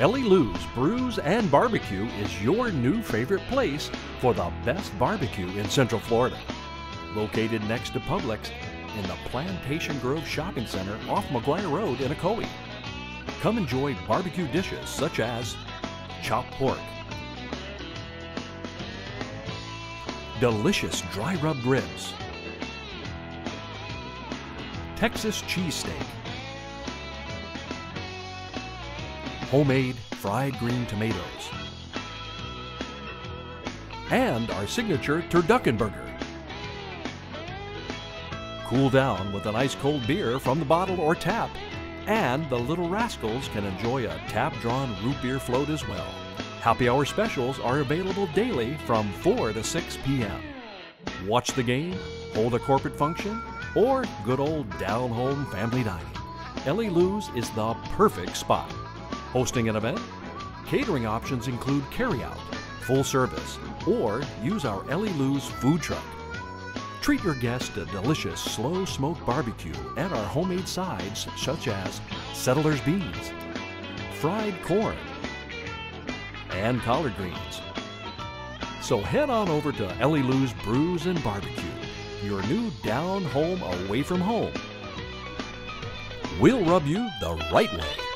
Ellie Lou's Brews and Barbecue is your new favorite place for the best barbecue in Central Florida. Located next to Publix in the Plantation Grove Shopping Center off Maguire Road in Ocoee. Come enjoy barbecue dishes such as chopped pork, delicious dry rub ribs, Texas cheesesteak, homemade fried green tomatoes, and our signature turducken burger. Cool down with an ice cold beer from the bottle or tap, and the Little Rascals can enjoy a tap drawn root beer float as well. Happy hour specials are available daily from 4 to 6 p.m. Watch the game, hold a corporate function, or good old down home family dining. Ellie Lou's is the perfect spot. Hosting an event? Catering options include carryout, full service, or use our Ellie Lou's food truck. Treat your guests to delicious slow smoked barbecue and our homemade sides such as settler's beans, fried corn, and collard greens. So head on over to Ellie Lou's Brews and Barbecue, your new down home away from home. We'll rub you the right way.